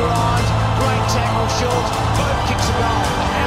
grind. Great tackle, short. Both kicks a goal.